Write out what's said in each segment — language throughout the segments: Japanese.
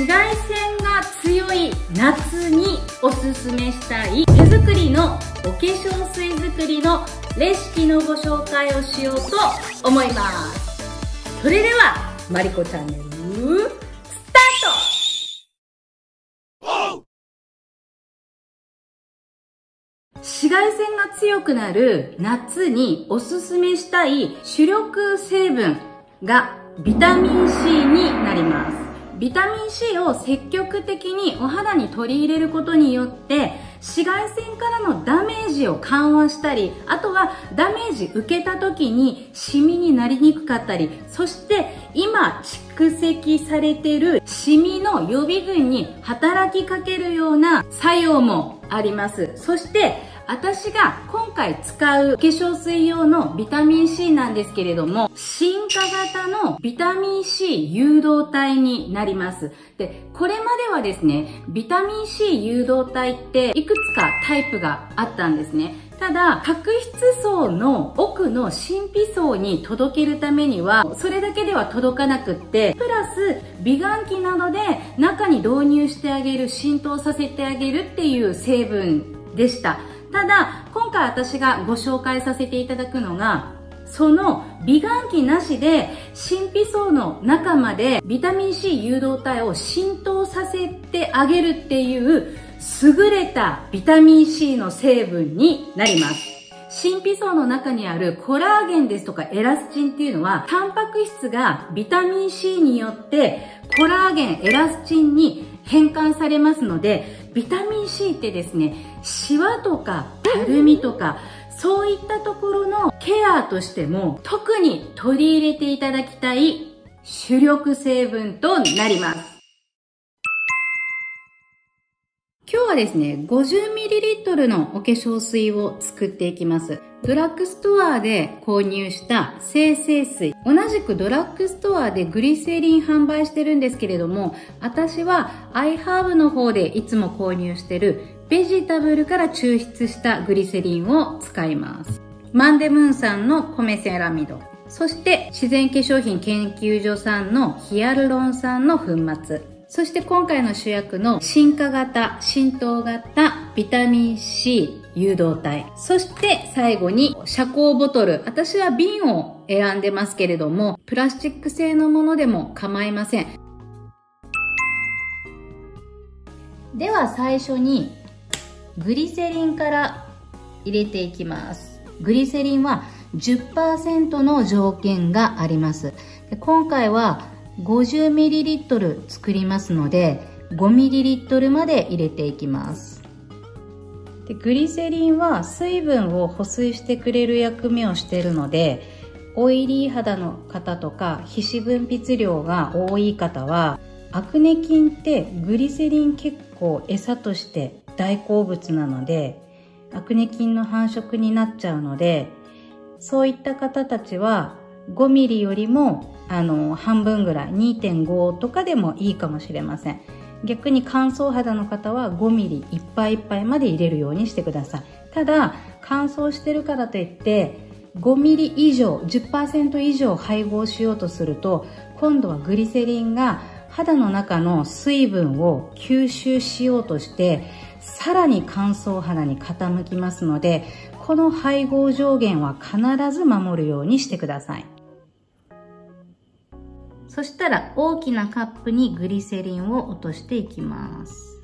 紫外線が強い夏におすすめしたい。手作りのお化粧水作りのレシピのご紹介をしようと思います。それではマリコチャンネルスタート。紫外線が強くなる夏におすすめしたい主力成分がビタミン C になります。ビタミン C を積極的にお肌に取り入れることによって紫外線からのダメージを緩和したりあとはダメージ受けた時にシミになりにくかったりそして今蓄積されてるシミの予備軍に働きかけるような作用もあります。そして私が今回使う化粧水用のビタミン C なんですけれども、進化型のビタミン C 誘導体になります。で、これまではですね、ビタミン C 誘導体っていくつかタイプがあったんですね。ただ、角質層の奥の神秘層に届けるためには、それだけでは届かなくって、プラス美顔器などで中に導入してあげる、浸透させてあげるっていう成分でした。ただ、今回私がご紹介させていただくのが、その美顔器なしで神秘層の中までビタミン C 誘導体を浸透させてあげるっていう優れたビタミン C の成分になります。神秘層の中にあるコラーゲンですとかエラスチンっていうのは、タンパク質がビタミン C によってコラーゲン、エラスチンに変換されますので、ビタミン C ってですね、シワとかたるみとか、そういったところのケアとしても特に取り入れていただきたい主力成分となります。今日はですね、50ml のお化粧水を作っていきます。ドラッグストアで購入した生成水。同じくドラッグストアでグリセリン販売してるんですけれども、私はアイハーブの方でいつも購入してるベジタブルから抽出したグリセリンを使います。マンデムーンさんのコメセラミド。そして自然化粧品研究所さんのヒアルロン酸の粉末。そして今回の主役の進化型、浸透型、ビタミン C 誘導体。そして最後に遮光ボトル。私は瓶を選んでますけれども、プラスチック製のものでも構いません。では最初にグリセリンから入れていきます。グリセリンは10%の条件があります。今回は 50ml 作りますので 5ml まで入れていきます。でグリセリンは水分を保水してくれる役目をしているのでオイリー肌の方とか皮脂分泌量が多い方はアクネ菌ってグリセリン結構餌として大好物なのでアクネ菌の繁殖になっちゃうのでそういった方たちは5ミリよりもあの、半分ぐらい、2.5とかでもいいかもしれません。逆に乾燥肌の方は5ミリいっぱいいっぱいまで入れるようにしてください。ただ、乾燥してるからといって、5ミリ以上、10%以上配合しようとすると、今度はグリセリンが肌の中の水分を吸収しようとして、さらに乾燥肌に傾きますので、この配合上限は必ず守るようにしてください。そしたら大きなカップにグリセリンを落としていきます。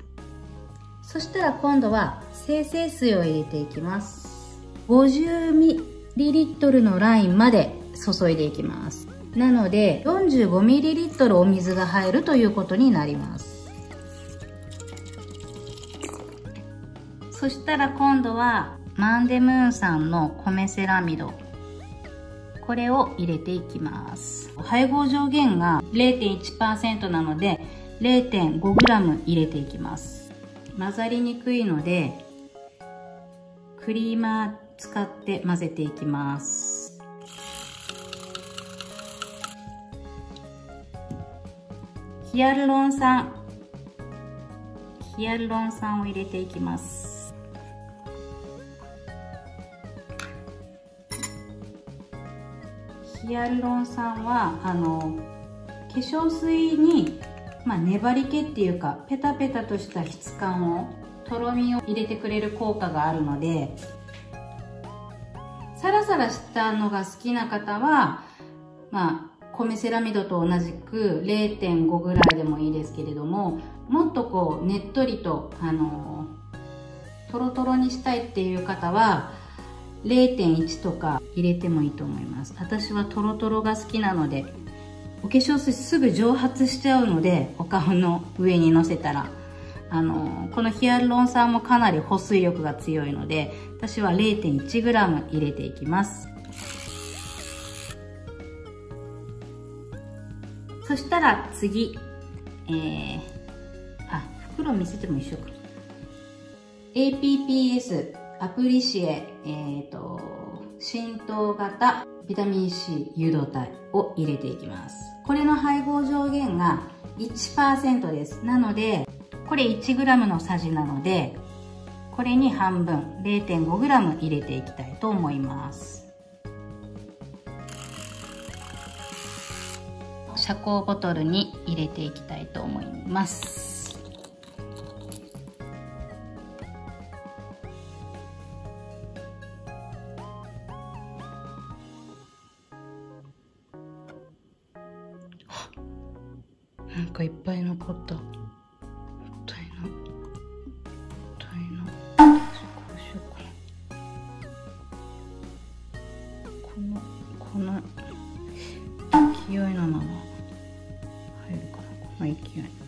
そしたら今度は精製水を入れていきます。50ml のラインまで注いでいきます。なので 45ml お水が入るということになります。そしたら今度はマンデムーンさんの米セラミドこれを入れていきます。配合上限が0.1%なので 0.5g 入れていきます。混ざりにくいのでクリーマー使って混ぜていきます。ヒアルロン酸。ヒアルロン酸を入れていきます。ヒアルロン酸はあの化粧水にまあ、粘り気っていうかペタペタとした質感をとろみを入れてくれる効果があるのでサラサラしたのが好きな方はまあ米セラミドと同じく0.5ぐらいでもいいですけれどももっとこうねっとりとあのトロトロにしたいっていう方は0.1とか入れてもいいと思います。私はトロトロが好きなのでお化粧水すぐ蒸発しちゃうのでお顔の上にのせたらあのこのヒアルロン酸もかなり保水力が強いので私は 0.1g 入れていきます。そしたら次えー、あ袋見せても一緒か。APPS アプリシエ、えーと、浸透型ビタミン C 誘導体を入れていきます。これの配合上限が1%です。なのでこれ 1g のさじなのでこれに半分 0.5g 入れていきたいと思います。遮光ボトルに入れていきたいと思います。なんかいっぱい残った。もったいなもったいなこ。うしようかなこのこの勢いのまま入るかなこの勢い。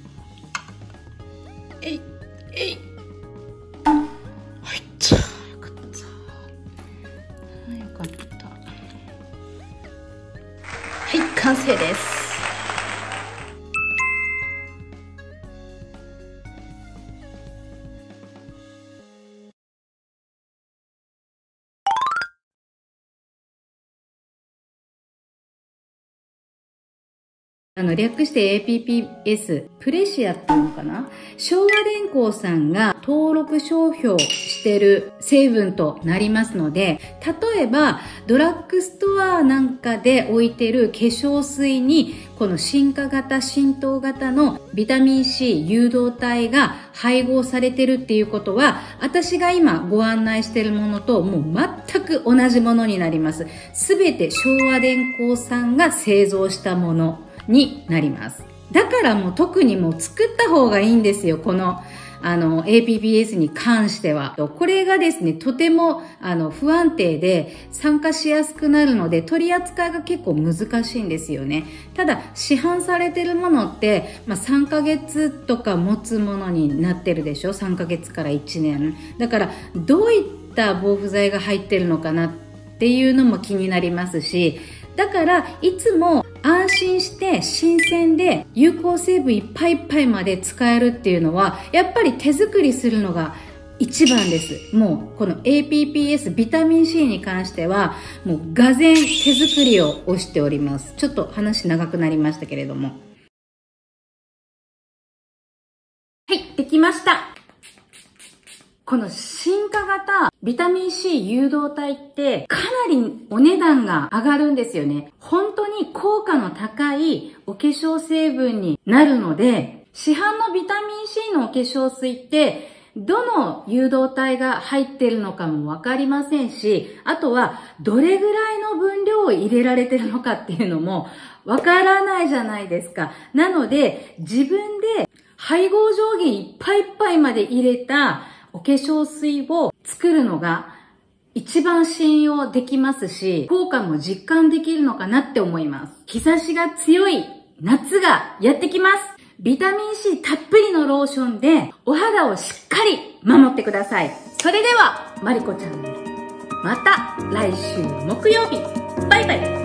あの、略して APPS、プレシアっていうのかな？昭和電工さんが登録商標してる成分となりますので、例えば、ドラッグストアなんかで置いてる化粧水に、この進化型、浸透型のビタミン C 誘導体が配合されてるっていうことは、私が今ご案内してるものともう全く同じものになります。すべて昭和電工さんが製造したもの。になります。だからもう特にもう作った方がいいんですよ、この。あの、APPS に関しては。これがですね、とても、あの、不安定で参加しやすくなるので、取り扱いが結構難しいんですよね。ただ、市販されてるものって、まあ、3ヶ月とか持つものになってるでしょ ?3 ヶ月から1年。だから、どういった防腐剤が入ってるのかなっていうのも気になりますし、だから、いつも安心して新鮮で有効成分いっぱいいっぱいまで使えるっていうのはやっぱり手作りするのが一番です。もうこの APPS ビタミン C に関してはもうがぜ手作りを推しております。ちょっと話長くなりましたけれども。はい、できました。この進化型ビタミン C 誘導体ってかなりお値段が上がるんですよね。本当に効果の高いお化粧成分になるので、市販のビタミン C のお化粧水ってどの誘導体が入ってるのかもわかりませんし、あとはどれぐらいの分量を入れられてるのかっていうのもわからないじゃないですか。なので自分で配合上限いっぱいいっぱいまで入れたお化粧水を作るのが一番信用できますし、効果も実感できるのかなって思います。日差しが強い夏がやってきます。ビタミン C たっぷりのローションでお肌をしっかり守ってください。それでは、マリコちゃんまた来週木曜日。バイバイ。